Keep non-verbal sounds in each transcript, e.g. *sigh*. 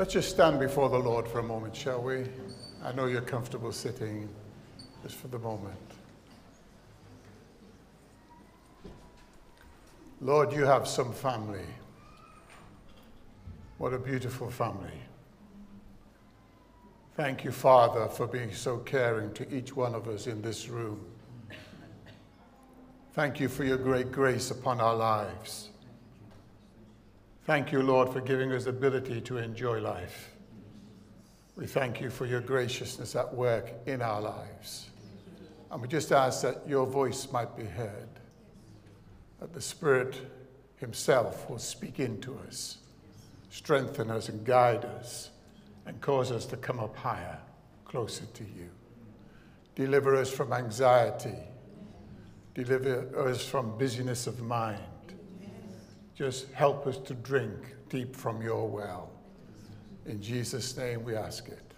Let's just stand before the Lord for a moment, shall we? I know you're comfortable sitting just for the moment. Lord, you have some family. What a beautiful family. Thank you, Father, for being so caring to each one of us in this room. Thank you for your great grace upon our lives. Thank you, Lord, for giving us ability to enjoy life. We thank you for your graciousness at work in our lives. And we just ask that your voice might be heard, that the Spirit Himself will speak into us, strengthen us, and guide us, and cause us to come up higher, closer to you. Deliver us from anxiety, deliver us from busyness of mind just help us to drink deep from your well. In Jesus' name we ask it.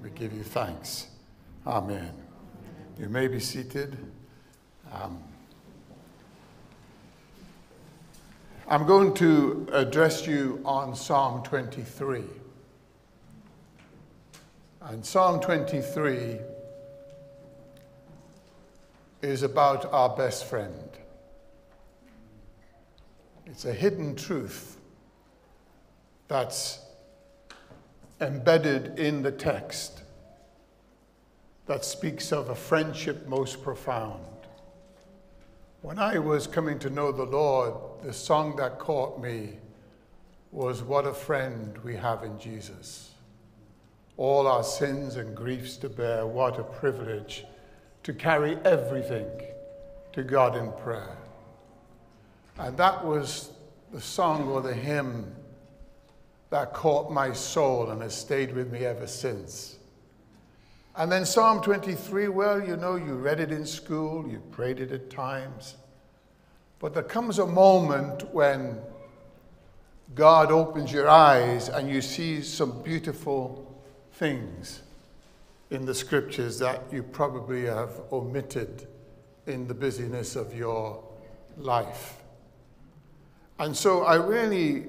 We give you thanks. Amen. You may be seated. Um, I'm going to address you on Psalm 23. And Psalm 23 is about our best friend. It's a hidden truth that's embedded in the text that speaks of a friendship most profound. When I was coming to know the Lord, the song that caught me was What a Friend We Have in Jesus. All our sins and griefs to bear, what a privilege to carry everything to God in prayer. And that was the song or the hymn that caught my soul and has stayed with me ever since. And then Psalm 23, well, you know, you read it in school, you prayed it at times. But there comes a moment when God opens your eyes and you see some beautiful things in the scriptures that you probably have omitted in the busyness of your life. And so I really,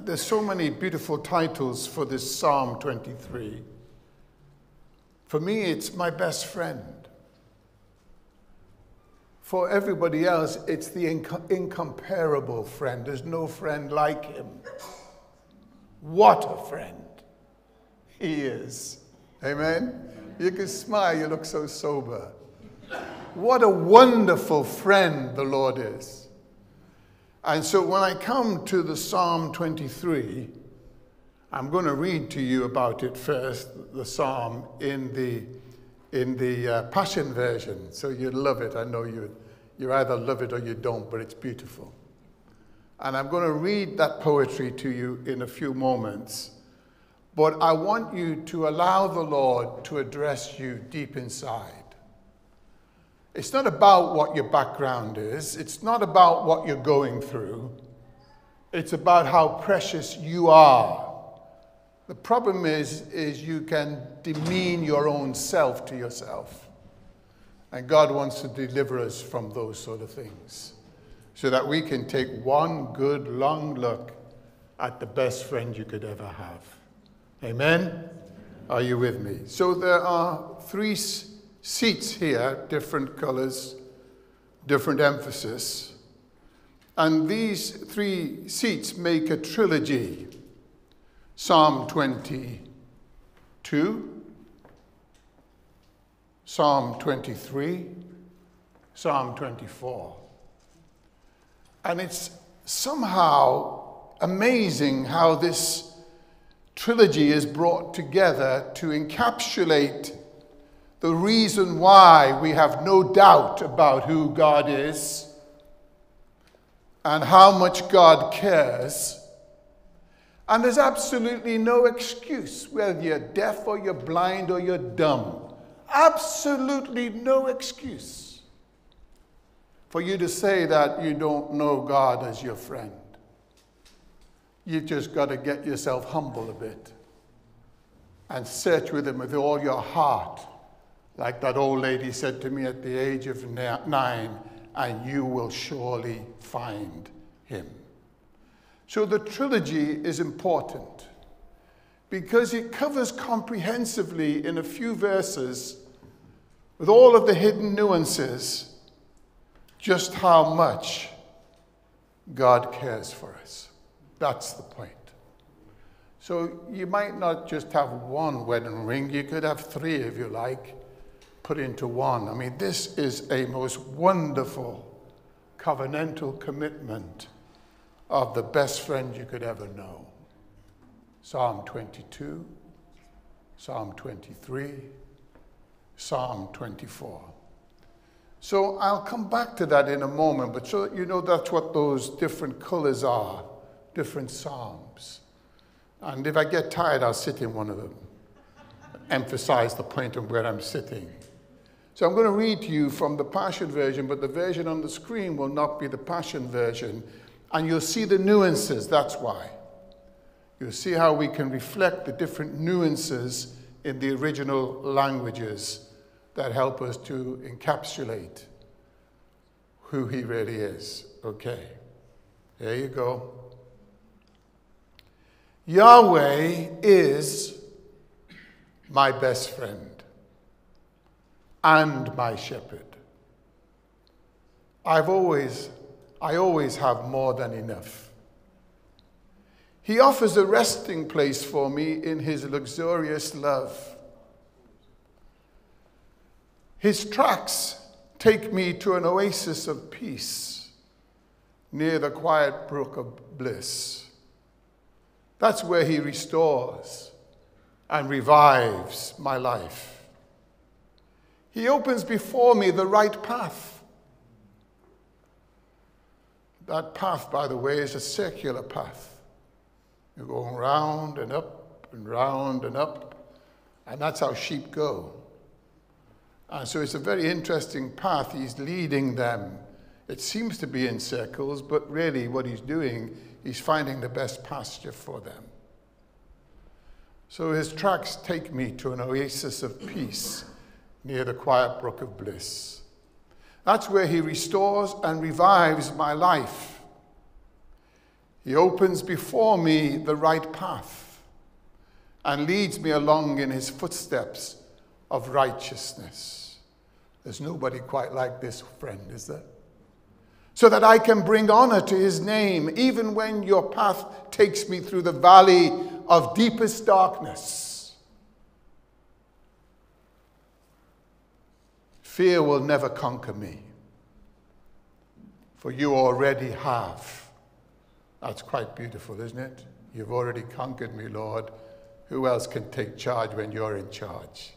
there's so many beautiful titles for this Psalm 23. For me, it's my best friend. For everybody else, it's the inc- incomparable friend. There's no friend like him. What a friend he is. Amen? You can smile, you look so sober. What a wonderful friend the Lord is. And so when I come to the Psalm 23, I'm going to read to you about it first, the psalm in the, in the uh, Passion Version. So you love it. I know you, you either love it or you don't, but it's beautiful. And I'm going to read that poetry to you in a few moments. But I want you to allow the Lord to address you deep inside. It's not about what your background is, it's not about what you're going through, it's about how precious you are. The problem is, is you can demean your own self to yourself. And God wants to deliver us from those sort of things so that we can take one good long look at the best friend you could ever have. Amen? Are you with me? So there are three seats here, different colors, different emphasis. And these three seats make a trilogy Psalm 22, Psalm 23, Psalm 24. And it's somehow amazing how this trilogy is brought together to encapsulate the reason why we have no doubt about who God is and how much God cares. And there's absolutely no excuse, whether you're deaf or you're blind or you're dumb. Absolutely no excuse for you to say that you don't know God as your friend. You've just got to get yourself humble a bit and search with Him with all your heart like that old lady said to me at the age of nine, and you will surely find him. So the trilogy is important because it covers comprehensively in a few verses, with all of the hidden nuances, just how much God cares for us. That's the point. So you might not just have one wedding ring, you could have three if you like, put into one. I mean, this is a most wonderful covenantal commitment of the best friend you could ever know. Psalm 22, Psalm 23, Psalm 24. So I'll come back to that in a moment, but so you know that's what those different colors are, different psalms. And if I get tired, I'll sit in one of them, emphasize the point of where I'm sitting. So I'm going to read to you from the Passion Version, but the version on the screen will not be the Passion Version. And you'll see the nuances, that's why. You'll see how we can reflect the different nuances in the original languages that help us to encapsulate who he really is. Okay, there you go. Yahweh is my best friend and my shepherd. I've always, I always have more than enough. He offers a resting place for me in his luxurious love. His tracks take me to an oasis of peace near the quiet brook of bliss. That's where he restores and revives my life. He opens before me the right path. That path, by the way, is a circular path. You're going round and up and round and up, and that's how sheep go. And so it's a very interesting path. He's leading them. It seems to be in circles, but really what he's doing, he's finding the best pasture for them. So his tracks take me to an oasis of peace near the quiet brook of bliss. That's where he restores and revives my life. He opens before me the right path and leads me along in his footsteps of righteousness. There's nobody quite like this friend, is there? So that I can bring honor to his name, even when your path takes me through the valley of deepest darkness. Fear will never conquer me, for you already have. That's quite beautiful, isn't it? You've already conquered me, Lord. Who else can take charge when you're in charge?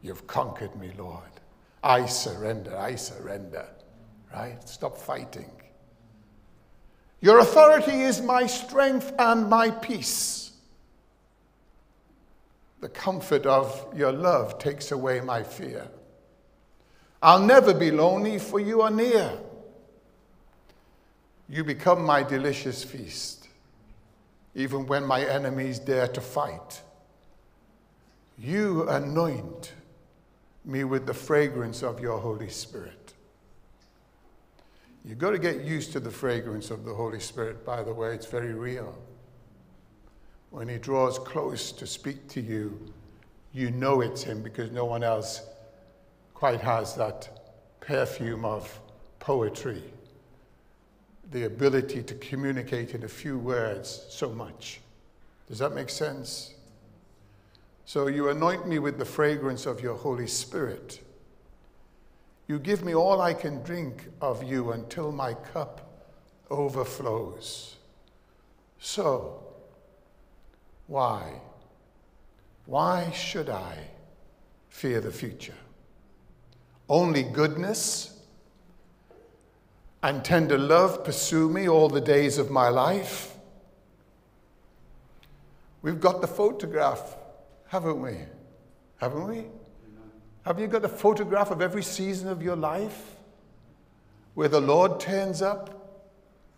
You've conquered me, Lord. I surrender, I surrender. Right? Stop fighting. Your authority is my strength and my peace. The comfort of your love takes away my fear. I'll never be lonely, for you are near. You become my delicious feast, even when my enemies dare to fight. You anoint me with the fragrance of your Holy Spirit. You've got to get used to the fragrance of the Holy Spirit, by the way, it's very real. When He draws close to speak to you, you know it's Him because no one else quite has that perfume of poetry, the ability to communicate in a few words so much. Does that make sense? So you anoint me with the fragrance of your Holy Spirit. You give me all I can drink of you until my cup overflows. So, why? Why should I fear the future? Only goodness and tender love pursue me all the days of my life. We've got the photograph haven't we? Haven't we? Have you got the photograph of every season of your life where the Lord turns up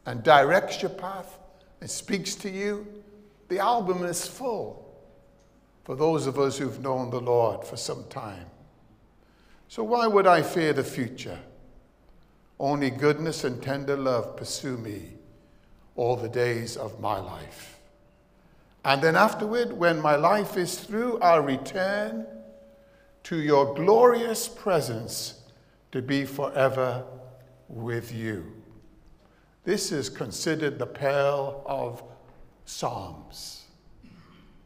and directs your path and speaks to you? The album is full for those of us who've known the Lord for some time. So, why would I fear the future? Only goodness and tender love pursue me all the days of my life. And then afterward, when my life is through, I'll return to your glorious presence to be forever with you. This is considered the Pearl of Psalms,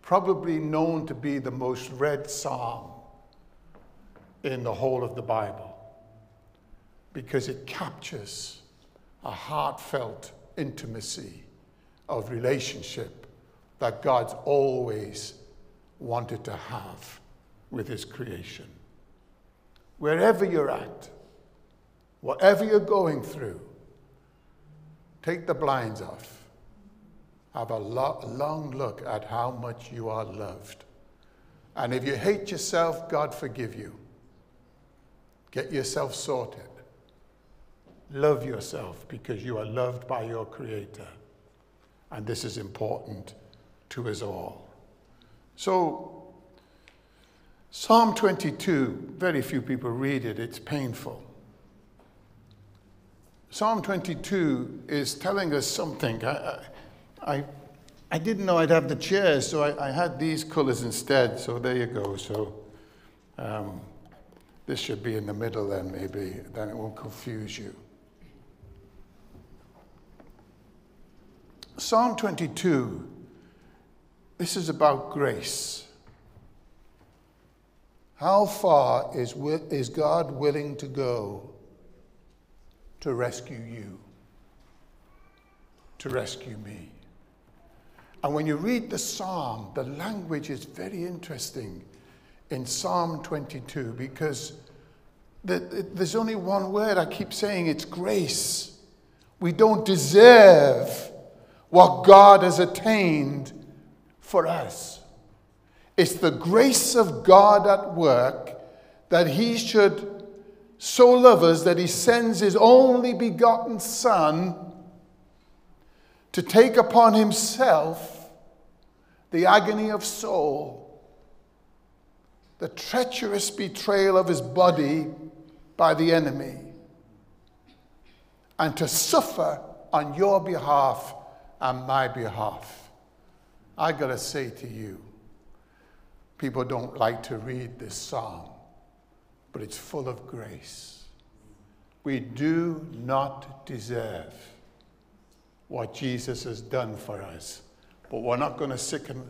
probably known to be the most read psalm in the whole of the Bible because it captures a heartfelt intimacy of relationship that God's always wanted to have with His creation. Wherever you're at, whatever you're going through, take the blinds off. Have a lo- long look at how much you are loved. And if you hate yourself, God forgive you. Get yourself sorted. Love yourself because you are loved by your Creator. And this is important to us all. So, Psalm 22, very few people read it, it's painful. Psalm 22 is telling us something. I, I, I didn't know I'd have the chairs, so I, I had these colors instead. So there you go. So um, this should be in the middle then, maybe. Then it won't confuse you. Psalm 22, this is about grace. How far is, is God willing to go to rescue you, to rescue me? And when you read the psalm, the language is very interesting in Psalm 22 because there's only one word I keep saying it's grace. We don't deserve what God has attained for us. It's the grace of God at work that He should so love us that He sends His only begotten Son to take upon Himself the agony of soul, the treacherous betrayal of His body by the enemy, and to suffer on your behalf and my behalf. I got to say to you, people don't like to read this psalm, but it's full of grace. We do not deserve what Jesus has done for us, but we're not going to sit and,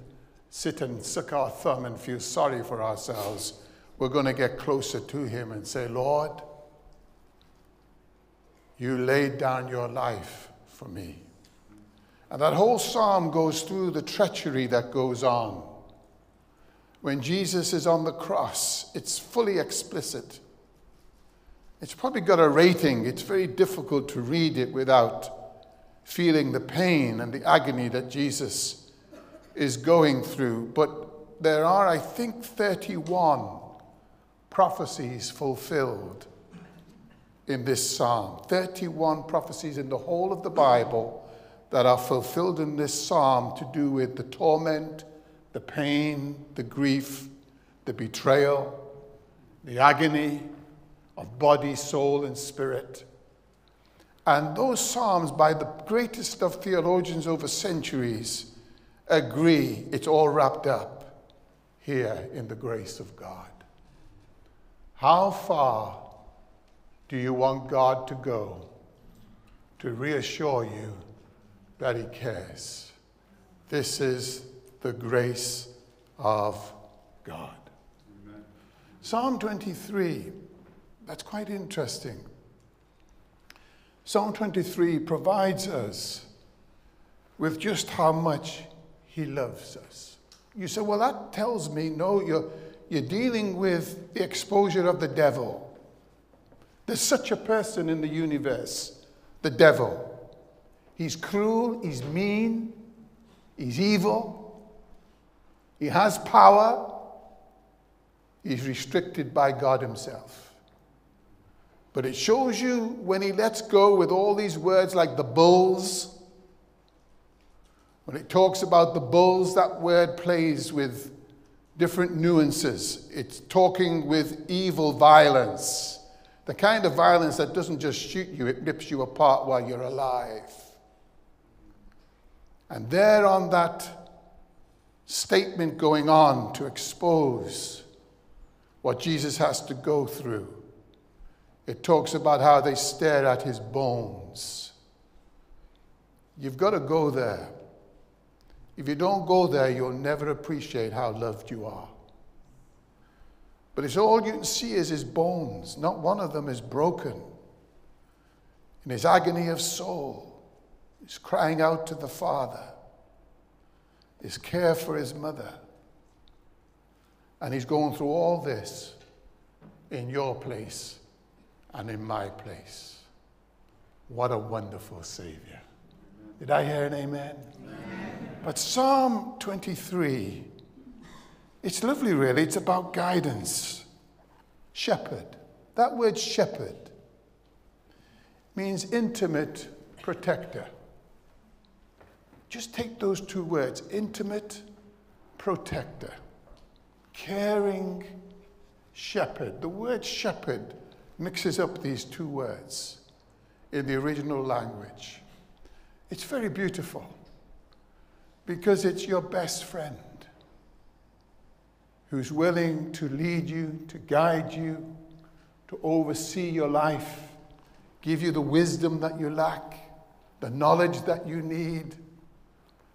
sit and suck our thumb and feel sorry for ourselves. We're going to get closer to Him and say, Lord, you laid down your life for me. And that whole psalm goes through the treachery that goes on. When Jesus is on the cross, it's fully explicit. It's probably got a rating. It's very difficult to read it without feeling the pain and the agony that Jesus is going through. But there are, I think, 31 prophecies fulfilled in this psalm. 31 prophecies in the whole of the Bible that are fulfilled in this psalm to do with the torment, the pain, the grief, the betrayal, the agony of body, soul, and spirit. And those psalms, by the greatest of theologians over centuries, agree it's all wrapped up here in the grace of God. How far do you want God to go to reassure you that He cares. This is the grace of God. Amen. Psalm 23, that's quite interesting. Psalm 23 provides us with just how much He loves us. You say, well, that tells me, no, you're, you're dealing with the exposure of the devil. There's such a person in the universe, the devil. He's cruel, he's mean, he's evil, he has power, he's restricted by God Himself. But it shows you when he lets go with all these words like the bulls. When it talks about the bulls, that word plays with different nuances. It's talking with evil violence. The kind of violence that doesn't just shoot you, it rips you apart while you're alive. And there on that statement going on to expose what Jesus has to go through. It talks about how they stare at his bones. You've got to go there. If you don't go there, you'll never appreciate how loved you are. But it's all you can see is his bones. Not one of them is broken. In his agony of soul, he's crying out to the Father, his care for his mother. And he's going through all this in your place and in my place. What a wonderful Savior. Did I hear an amen? But Psalm 23, it's lovely, really. It's about guidance. Shepherd. That word shepherd means intimate protector. Just take those two words intimate protector, caring shepherd. The word shepherd mixes up these two words in the original language. It's very beautiful because it's your best friend who's willing to lead you, to guide you, to oversee your life, give you the wisdom that you lack, the knowledge that you need,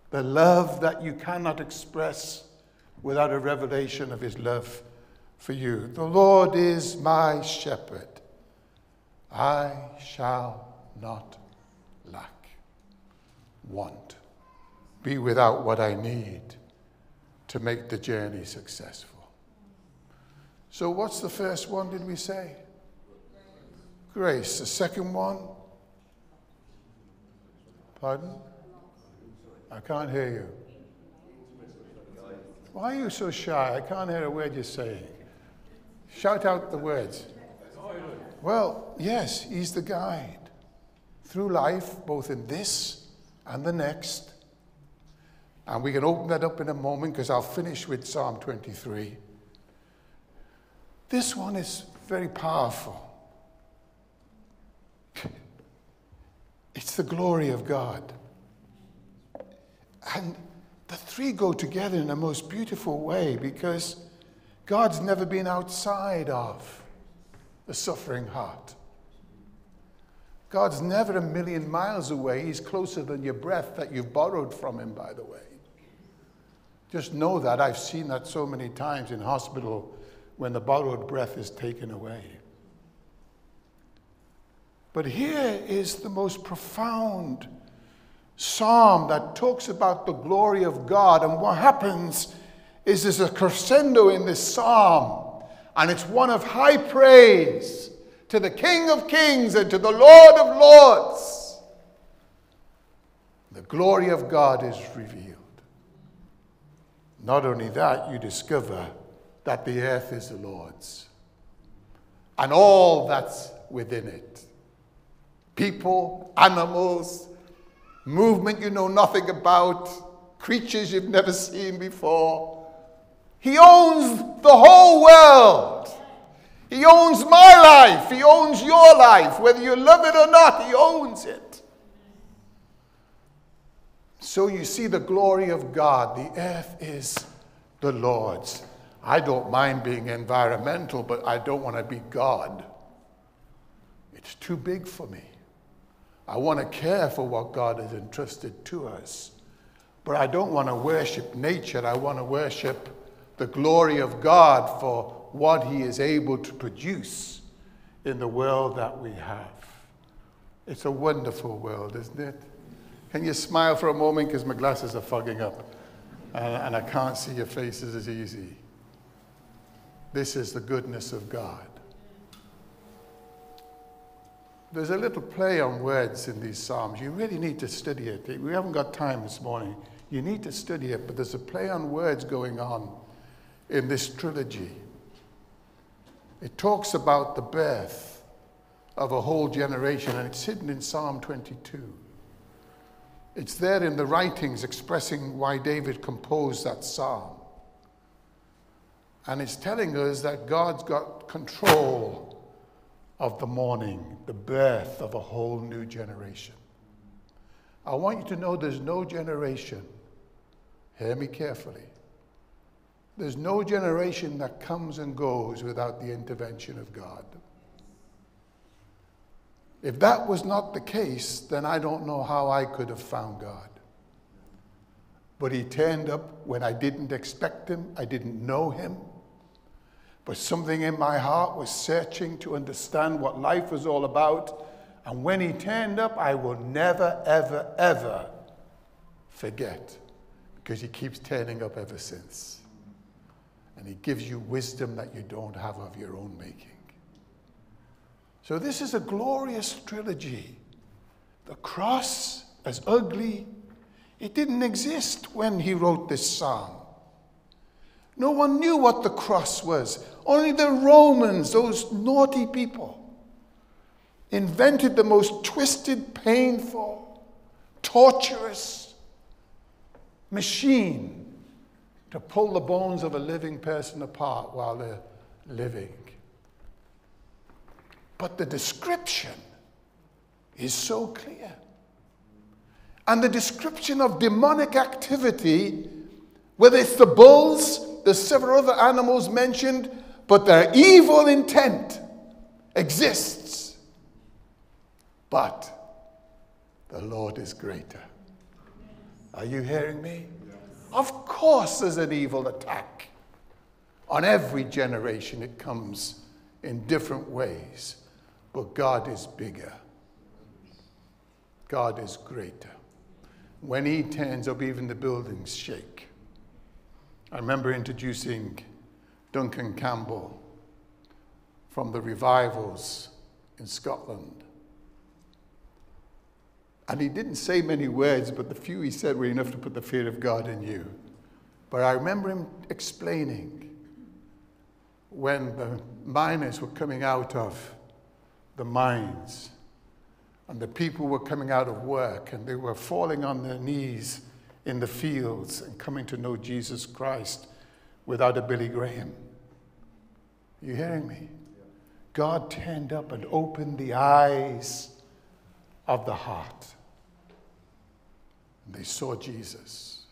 the love that you cannot express without a revelation of his love for you. The Lord is my shepherd. I shall not lack, want, be without what I need to make the journey successful. So, what's the first one, did we say? Grace. The second one? Pardon? I can't hear you. Why are you so shy? I can't hear a word you're saying. Shout out the words. Well, yes, he's the guide through life, both in this and the next. And we can open that up in a moment because I'll finish with Psalm 23. This one is very powerful. *laughs* It's the glory of God. And the three go together in a most beautiful way because God's never been outside of the suffering heart. God's never a million miles away. He's closer than your breath that you've borrowed from Him, by the way. Just know that. I've seen that so many times in hospital when the borrowed breath is taken away. But here is the most profound psalm that talks about the glory of God. And what happens is there's a crescendo in this psalm and it's one of high praise to the King of Kings and to the Lord of Lords. The glory of God is revealed. Not only that, you discover that the earth is the Lord's and all that's within it people, animals, movement you know nothing about, creatures you've never seen before he owns the whole world. He owns my life. He owns your life. Whether you love it or not, He owns it. So you see the glory of God. The earth is the Lord's. I don't mind being environmental, but I don't want to be God. It's too big for me. I want to care for what God has entrusted to us. But I don't want to worship nature. I want to worship the glory of God for what He is able to produce in the world that we have. It's a wonderful world, isn't it? Can you smile for a moment because my glasses are fogging up and, and I can't see your faces as easy? This is the goodness of God. There's a little play on words in these Psalms. You really need to study it. We haven't got time this morning. You need to study it, but there's a play on words going on in this trilogy. It talks about the birth of a whole generation, and it's hidden in Psalm 22. It's there in the writings expressing why David composed that psalm. And it's telling us that God's got control of the morning, the birth of a whole new generation. I want you to know there's no generation, hear me carefully, There's no generation that comes and goes without the intervention of God. If that was not the case, then I don't know how I could have found God. But he turned up when I didn't expect him, I didn't know him. But something in my heart was searching to understand what life was all about. And when he turned up, I will never, ever, ever forget because he keeps turning up ever since. And he gives you wisdom that you don't have of your own making. So, this is a glorious trilogy. The cross, as ugly, it didn't exist when he wrote this psalm. No one knew what the cross was. Only the Romans, those naughty people, invented the most twisted, painful, torturous machine to pull the bones of a living person apart while they're living. But the description is so clear. And the description of demonic activity, whether it's the bulls, the several other animals mentioned, but their evil intent exists. But the Lord is greater. Are you hearing me? Of course, there's an evil attack. On every generation, it comes in different ways. But God is bigger. God is greater. When He turns up, even the buildings shake. I remember introducing Duncan Campbell from the revivals in Scotland. And he didn't say many words, but the few he said were enough to put the fear of God in you. But I remember him explaining when the miners were coming out of the mines. And the people were coming out of work and they were falling on their knees in the fields and coming to know Jesus Christ without a Billy Graham. Are You hearing me? God turned up and opened the eyes of the heart. And they saw Jesus.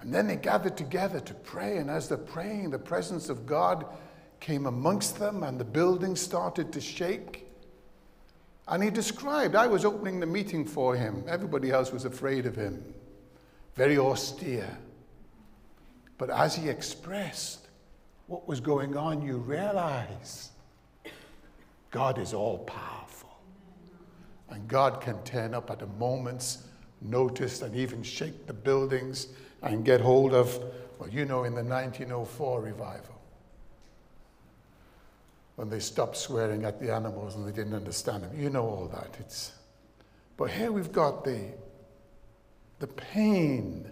And then they gathered together to pray. And as they're praying, the presence of God came amongst them, and the building started to shake. And he described, I was opening the meeting for him. Everybody else was afraid of him, very austere. But as he expressed what was going on, you realize God is all powerful. And God can turn up at a moment's notice and even shake the buildings and get hold of, well, you know, in the 1904 revival when they stopped swearing at the animals and they didn't understand them. You know all that. It's, but here we've got the, the pain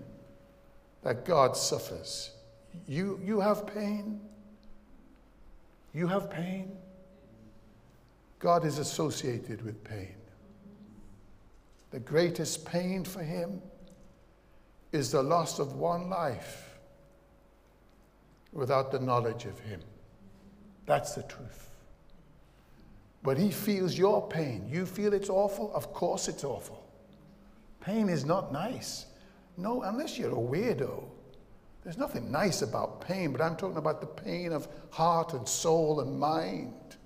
that God suffers. You, you have pain. You have pain. God is associated with pain. The greatest pain for him is the loss of one life without the knowledge of him. That's the truth. But he feels your pain. You feel it's awful? Of course it's awful. Pain is not nice. No, unless you're a weirdo. There's nothing nice about pain, but I'm talking about the pain of heart and soul and mind.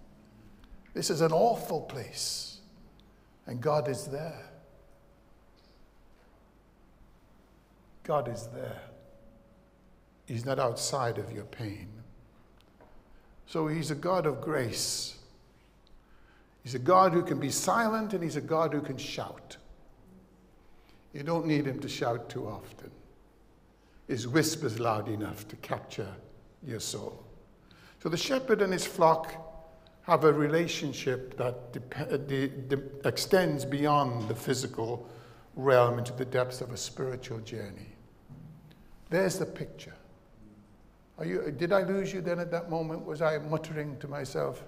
This is an awful place, and God is there. God is there. He's not outside of your pain. So he's a God of grace. He's a God who can be silent and he's a God who can shout. You don't need him to shout too often. His whisper's loud enough to capture your soul. So the shepherd and his flock have a relationship that uh, extends beyond the physical realm into the depths of a spiritual journey. There's the picture. You, did I lose you then at that moment? Was I muttering to myself?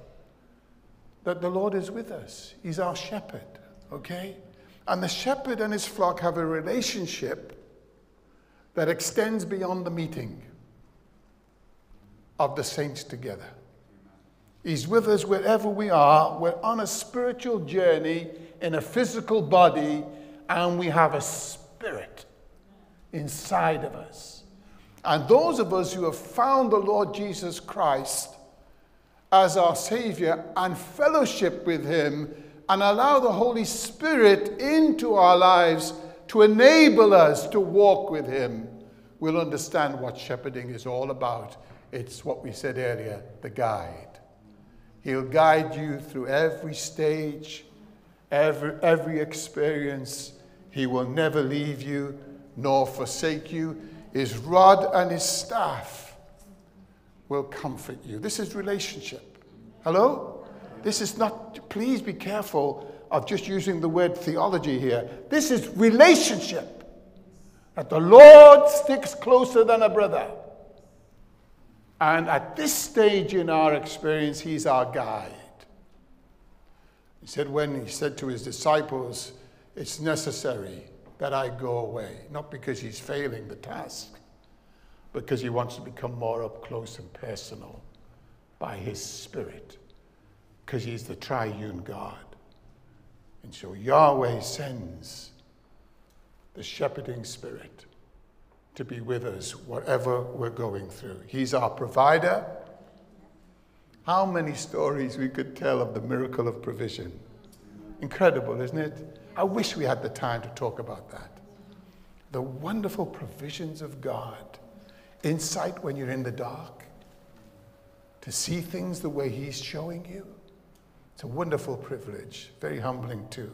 That the Lord is with us. He's our shepherd, okay? And the shepherd and his flock have a relationship that extends beyond the meeting of the saints together. He's with us wherever we are. We're on a spiritual journey in a physical body, and we have a spirit inside of us And those of us who have found the Lord Jesus Christ as our Savior and fellowship with Him and allow the Holy Spirit into our lives to enable us to walk with Him, we'll understand what shepherding is all about. It's what we said earlier the guide. He'll guide you through every stage, every, every experience. He will never leave you nor forsake you. His rod and his staff will comfort you. This is relationship. Hello? This is not, please be careful of just using the word theology here. This is relationship. That the Lord sticks closer than a brother. And at this stage in our experience, He's our guide. He said, when He said to His disciples, It's necessary that I go away, not because He's failing the task, because He wants to become more up close and personal by His Spirit, because He's the triune God. And so Yahweh sends the shepherding spirit to be with us whatever we're going through. He's our provider. How many stories we could tell of the miracle of provision? Incredible, isn't it? I wish we had the time to talk about that. The wonderful provisions of God, insight when you're in the dark, to see things the way He's showing you. It's a wonderful privilege, very humbling too.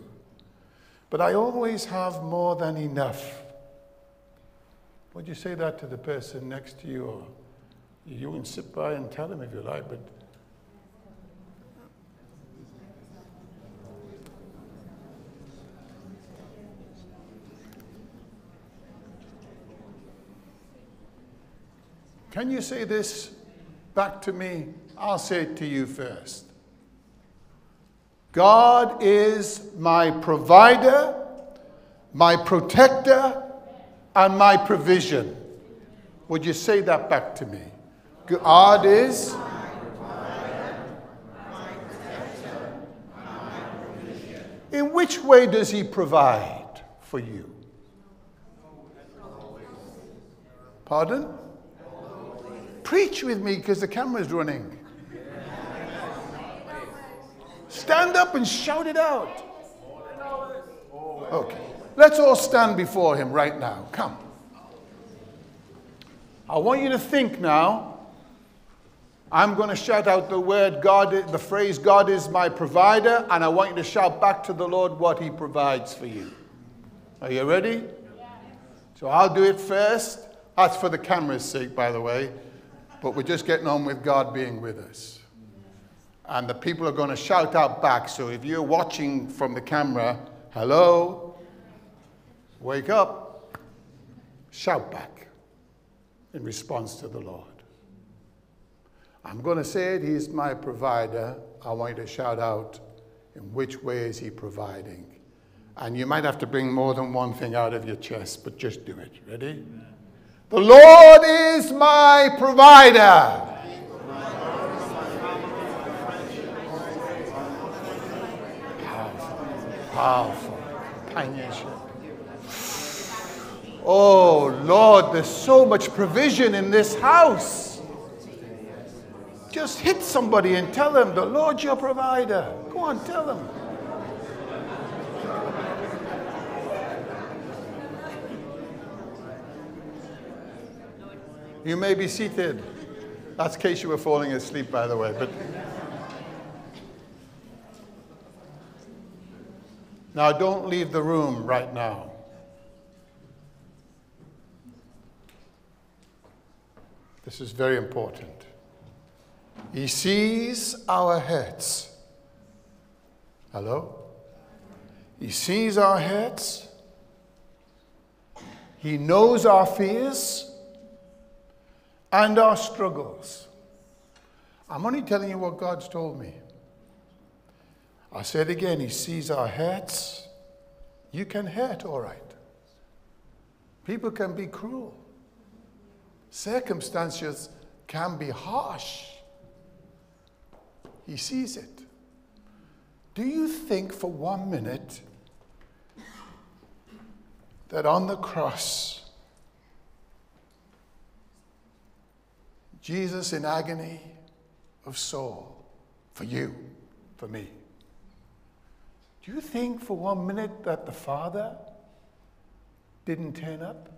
But I always have more than enough would you say that to the person next to you? Or you can sit by and tell him if you like, but Can you say this back to me? I'll say it to you first. God is my provider, my protector, and my provision. Would you say that back to me? God is. In which way does He provide for you? Pardon? Preach with me because the camera's running. Stand up and shout it out. Okay. Let's all stand before him right now. Come. I want you to think now. I'm going to shout out the word God, the phrase God is my provider, and I want you to shout back to the Lord what he provides for you. Are you ready? So I'll do it first. That's for the camera's sake, by the way. But we're just getting on with God being with us. And the people are going to shout out back. So if you're watching from the camera, hello, Wake up, shout back in response to the Lord. I'm going to say it, He's my provider. I want you to shout out in which way is He providing. And you might have to bring more than one thing out of your chest, but just do it. Ready? The Lord is my provider. Powerful. Powerful. Powerful. Oh, Lord, there's so much provision in this house. Just hit somebody and tell them, the Lord's your provider. Go on, tell them. You may be seated. That's in case you were falling asleep, by the way. But now, don't leave the room right now. This is very important. He sees our heads. Hello? He sees our heads. He knows our fears and our struggles. I'm only telling you what God's told me. I said again, He sees our hurts. You can hurt, all right. People can be cruel. Circumstances can be harsh. He sees it. Do you think for one minute that on the cross, Jesus in agony of soul for you, for me. Do you think for one minute that the Father didn't turn up?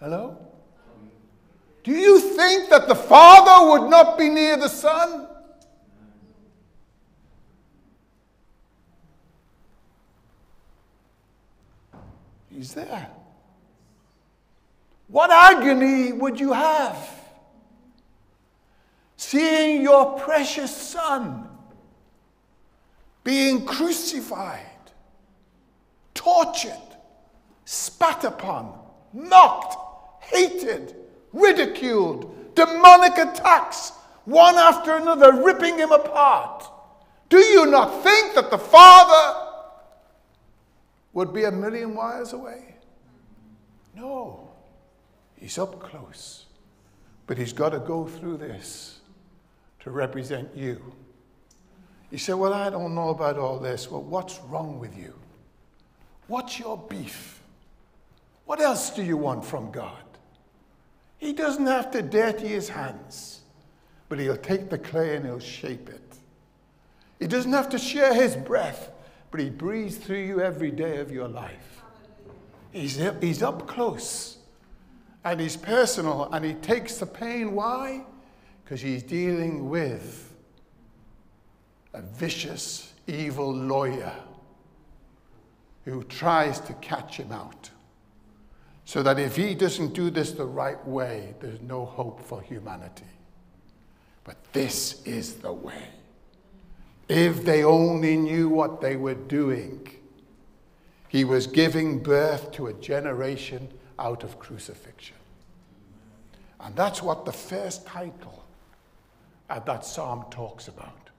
Hello? Do you think that the Father would not be near the Son? He's there. What agony would you have seeing your precious Son being crucified, tortured, spat upon, mocked, hated, ridiculed, demonic attacks, one after another, ripping him apart. Do you not think that the Father would be a million miles away? No. He's up close. But he's got to go through this to represent you. You say, Well, I don't know about all this. Well, what's wrong with you? What's your beef? What else do you want from God? He doesn't have to dirty his hands, but he'll take the clay and he'll shape it. He doesn't have to share his breath, but he breathes through you every day of your life. He's, he's up close and he's personal and he takes the pain. Why? Because he's dealing with a vicious, evil lawyer who tries to catch him out. So that if he doesn't do this the right way, there's no hope for humanity. But this is the way. If they only knew what they were doing, he was giving birth to a generation out of crucifixion. And that's what the first title of that psalm talks about.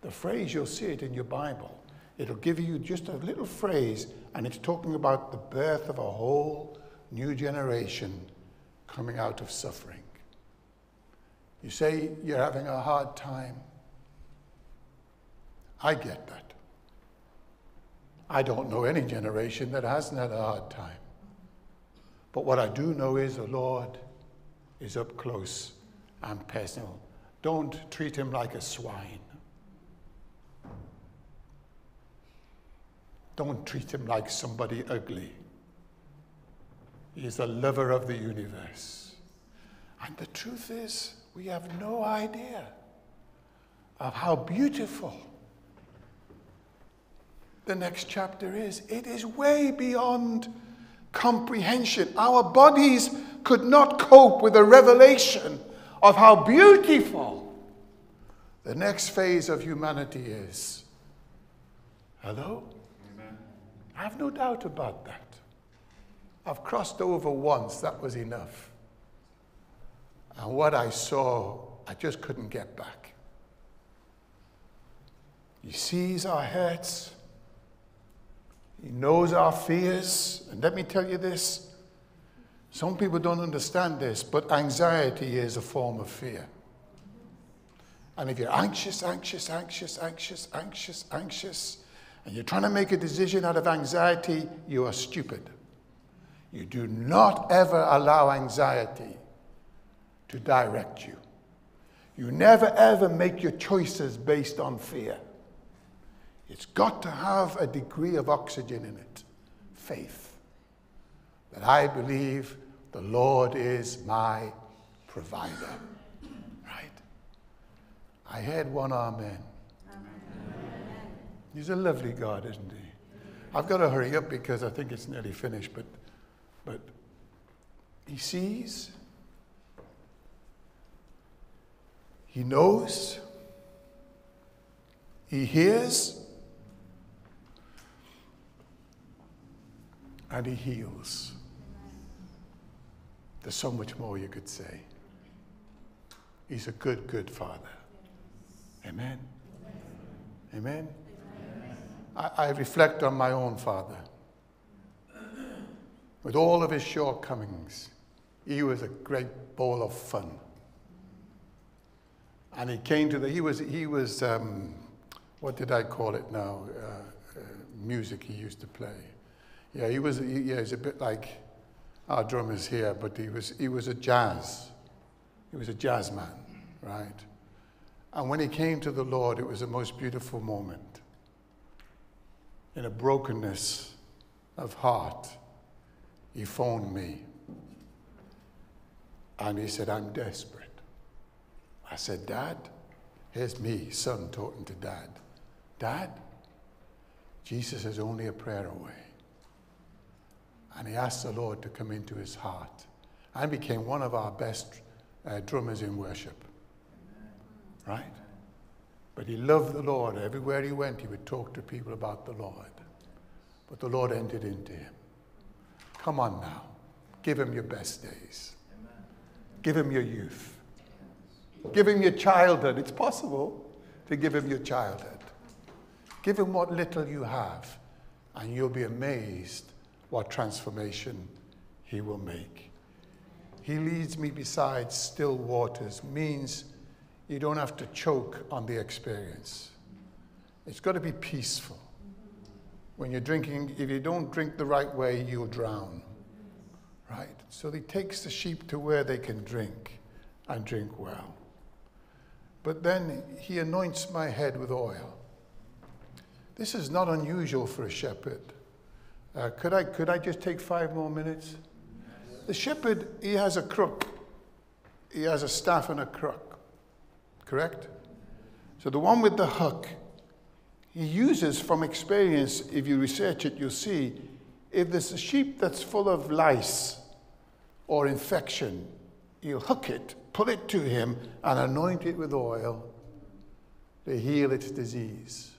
The phrase, you'll see it in your Bible. It'll give you just a little phrase, and it's talking about the birth of a whole new generation coming out of suffering. You say you're having a hard time. I get that. I don't know any generation that hasn't had a hard time. But what I do know is the Lord is up close and personal. Don't treat him like a swine. Don't treat him like somebody ugly. He is the lover of the universe. And the truth is, we have no idea of how beautiful the next chapter is. It is way beyond comprehension. Our bodies could not cope with the revelation of how beautiful the next phase of humanity is. Hello? Amen. I have no doubt about that. I've crossed over once, that was enough. And what I saw, I just couldn't get back. He sees our hurts, He knows our fears. And let me tell you this some people don't understand this, but anxiety is a form of fear. And if you're anxious, anxious, anxious, anxious, anxious, anxious, and you're trying to make a decision out of anxiety, you are stupid. You do not ever allow anxiety to direct you. You never ever make your choices based on fear. It's got to have a degree of oxygen in it faith. That I believe the Lord is my provider. Right? I heard one amen. amen. He's a lovely God, isn't he? I've got to hurry up because I think it's nearly finished, but, but he sees, he knows, he hears, and he heals. There's so much more you could say. He's a good, good father. Amen. Amen. I, I reflect on my own father. With all of his shortcomings, he was a great ball of fun. And he came to the, he was, he was um, what did I call it now? Uh, uh, music he used to play. Yeah, he was, he, yeah, he's a bit like our drummer's here, but he was, he was a jazz He was a jazz man, right? And when he came to the Lord, it was the most beautiful moment. In a brokenness of heart, he phoned me. And he said, I'm desperate. I said, Dad, here's me, son, talking to dad. Dad, Jesus is only a prayer away. And he asked the Lord to come into his heart and became one of our best uh, drummers in worship. Right? But he loved the Lord. Everywhere he went, he would talk to people about the Lord. But the Lord entered into him. Come on now. Give him your best days. Give him your youth. Give him your childhood. It's possible to give him your childhood. Give him what little you have, and you'll be amazed what transformation he will make. He leads me beside still waters means you don't have to choke on the experience. It's got to be peaceful. When you're drinking, if you don't drink the right way, you'll drown. Right? So he takes the sheep to where they can drink and drink well. But then he anoints my head with oil. This is not unusual for a shepherd. Uh, could, I, could I just take five more minutes? The shepherd, he has a crook. He has a staff and a crook. Correct? So the one with the hook, he uses from experience, if you research it, you'll see if there's a sheep that's full of lice or infection, he'll hook it, put it to him, and anoint it with oil to heal its disease,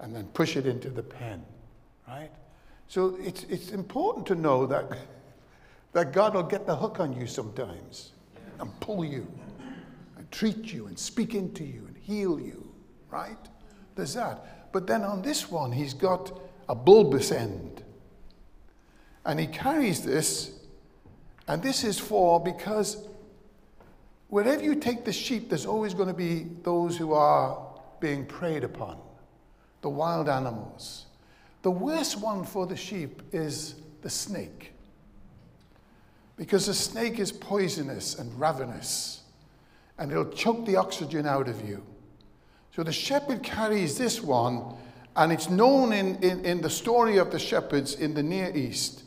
and then push it into the pen, right? So it's, it's important to know that, that God will get the hook on you sometimes and pull you and treat you and speak into you and heal you, right? There's that. But then on this one, he's got a bulbous end. And he carries this, and this is for because wherever you take the sheep, there's always going to be those who are being preyed upon, the wild animals. The worst one for the sheep is the snake. Because the snake is poisonous and ravenous, and it'll choke the oxygen out of you. So the shepherd carries this one, and it's known in, in, in the story of the shepherds in the Near East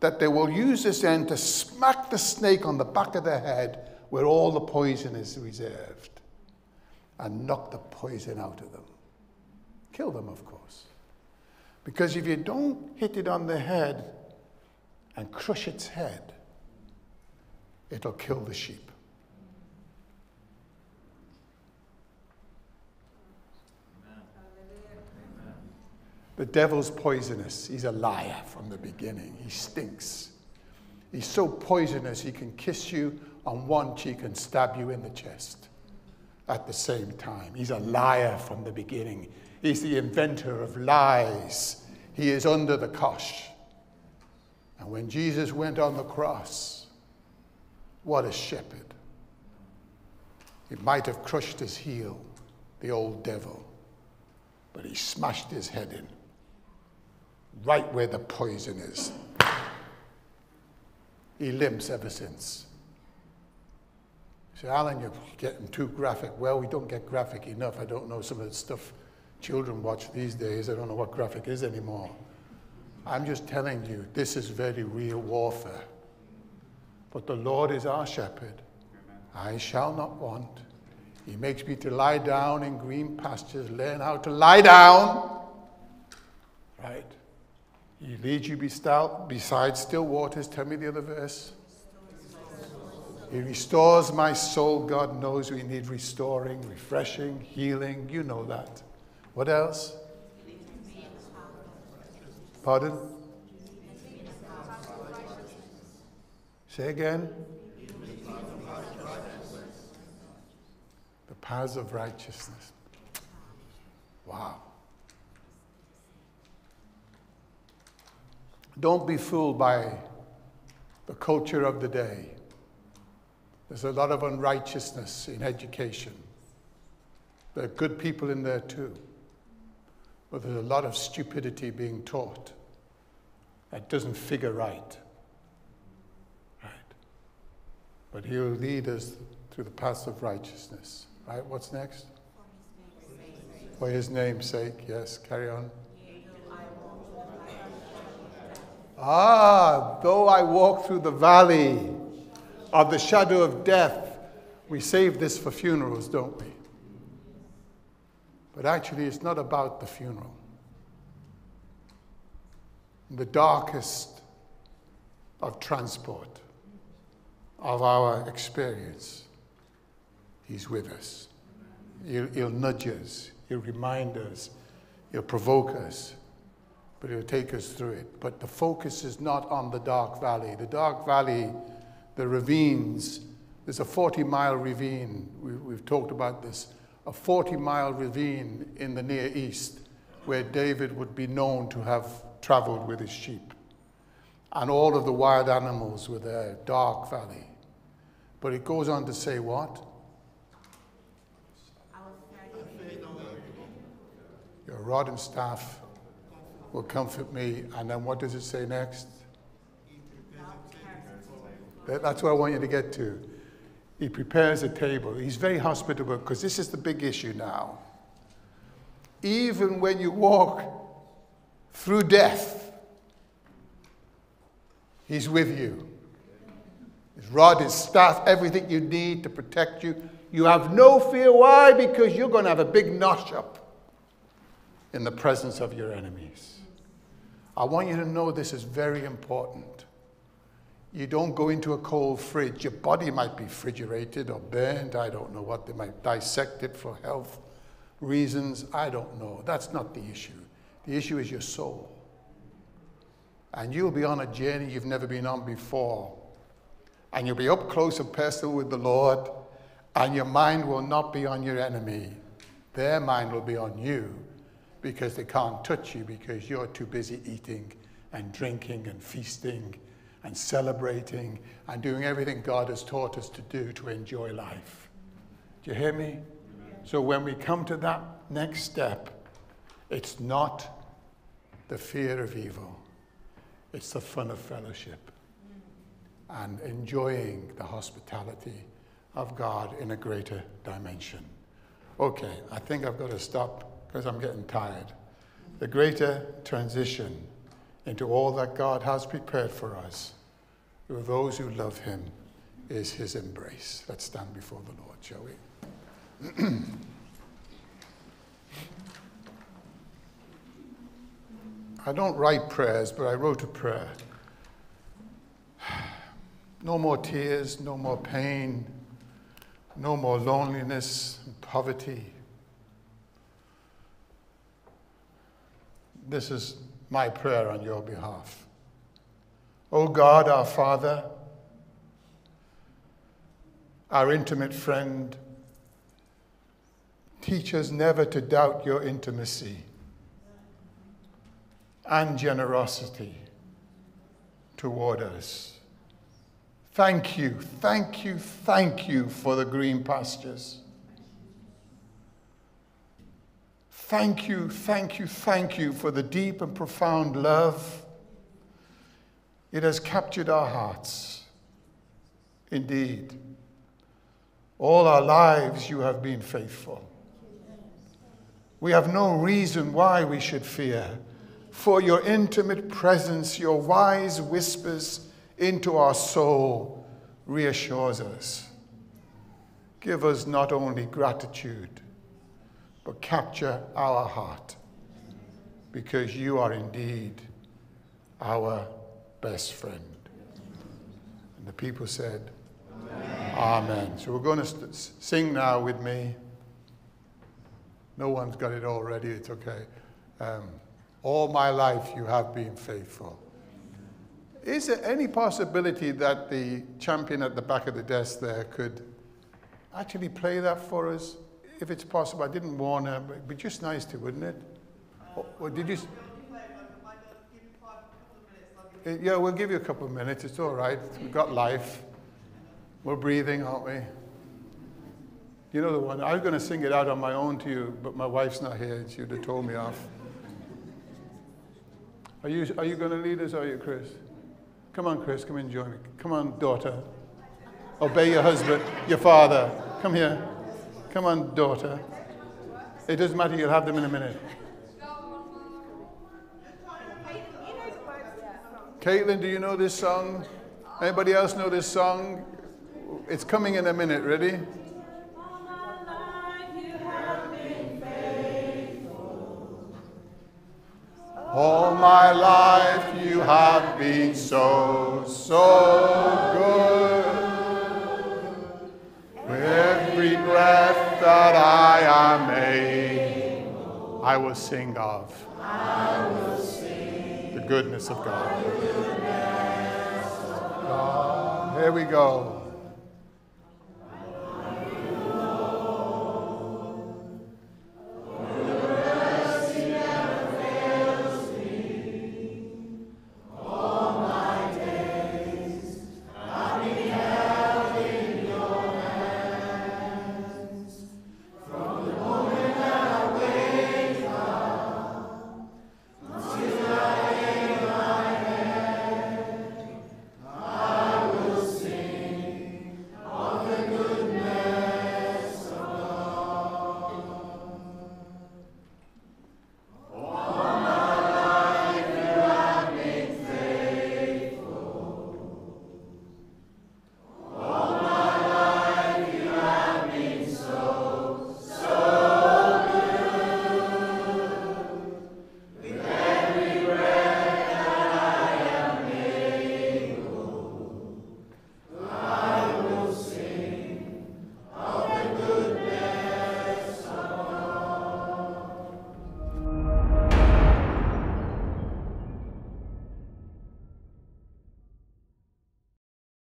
that they will use this end to smack the snake on the back of the head where all the poison is reserved and knock the poison out of them. Kill them, of course. Because if you don't hit it on the head and crush its head, it'll kill the sheep. The devil's poisonous. He's a liar from the beginning. He stinks. He's so poisonous he can kiss you on one cheek and stab you in the chest at the same time. He's a liar from the beginning. He's the inventor of lies. He is under the cosh. And when Jesus went on the cross, what a shepherd. He might have crushed his heel, the old devil, but he smashed his head in, right where the poison is. He limps ever since. You say, Alan, you're getting too graphic. Well, we don't get graphic enough. I don't know some of the stuff children watch these days. I don't know what graphic is anymore. I'm just telling you, this is very real warfare. But the Lord is our shepherd. I shall not want. He makes me to lie down in green pastures, learn how to lie down. Right? He leads you beside still waters. Tell me the other verse. He restores my soul. God knows we need restoring, refreshing, healing. You know that. What else? Pardon? Say again. The paths of righteousness. Wow. Don't be fooled by the culture of the day. There's a lot of unrighteousness in education. There are good people in there too. But there's a lot of stupidity being taught that doesn't figure right. Right. But he'll lead us through the paths of righteousness. Right? What's next? For his name's sake. Yes, carry on. Ah, though I walk through the valley of the shadow of death, we save this for funerals, don't we? But actually, it's not about the funeral. The darkest of transport of our experience, He's with us. He'll, he'll nudge us, He'll remind us, He'll provoke us, but He'll take us through it. But the focus is not on the dark valley. The dark valley, the ravines, there's a 40 mile ravine. We, we've talked about this. A 40 mile ravine in the Near East where David would be known to have traveled with his sheep. And all of the wild animals were there, dark valley. But it goes on to say what? Your rod and staff will comfort me. And then what does it say next? That's what I want you to get to. He prepares a table. He's very hospitable because this is the big issue now. Even when you walk through death, He's with you. His rod, his staff, everything you need to protect you. You have no fear. Why? Because you're going to have a big notch up in the presence of your enemies. I want you to know this is very important. You don't go into a cold fridge. Your body might be refrigerated or burned. I don't know what. They might dissect it for health reasons. I don't know. That's not the issue. The issue is your soul. And you'll be on a journey you've never been on before. And you'll be up close and personal with the Lord. And your mind will not be on your enemy. Their mind will be on you because they can't touch you because you're too busy eating and drinking and feasting and celebrating and doing everything God has taught us to do to enjoy life. Do you hear me? So when we come to that next step, it's not the fear of evil, it's the fun of fellowship and enjoying the hospitality of God in a greater dimension. Okay, I think I've got to stop because I'm getting tired. The greater transition into all that God has prepared for us with those who love Him is His embrace. Let's stand before the Lord, shall we? *clears throat* I don't write prayers, but I wrote a prayer. *sighs* No more tears, no more pain, no more loneliness and poverty. This is my prayer on your behalf. O oh God, our Father, our intimate friend, teach us never to doubt your intimacy and generosity toward us. Thank you, thank you, thank you for the green pastures. Thank you, thank you, thank you for the deep and profound love. It has captured our hearts. Indeed, all our lives you have been faithful. We have no reason why we should fear, for your intimate presence, your wise whispers into our soul reassures us. Give us not only gratitude, but capture our heart because you are indeed our best friend. And the people said, Amen. Amen. So we're going to sing now with me. No one's got it already, it's okay. Um, all my life you have been faithful. Is there any possibility that the champion at the back of the desk there could actually play that for us? If it's possible. I didn't want to, but be just nice to, wouldn't it? Or, or did you? Uh, yeah, we'll give you a couple of minutes. It's all right. We've got life. We're breathing, aren't we? You know the one. I was going to sing it out on my own to you, but my wife's not here. She would have told me off. Are you, are you going to lead us, are you, Chris? Come on, Chris. Come and join me. Come on, daughter. Obey your husband, your father. Come here. Come on, daughter. It doesn't matter, you'll have them in a minute. Caitlin, do you know this song? Anybody else know this song? It's coming in a minute. Ready? All my life, you have been faithful. All my life you have been so, so good. I am able, I will sing of the goodness of God. Here we go.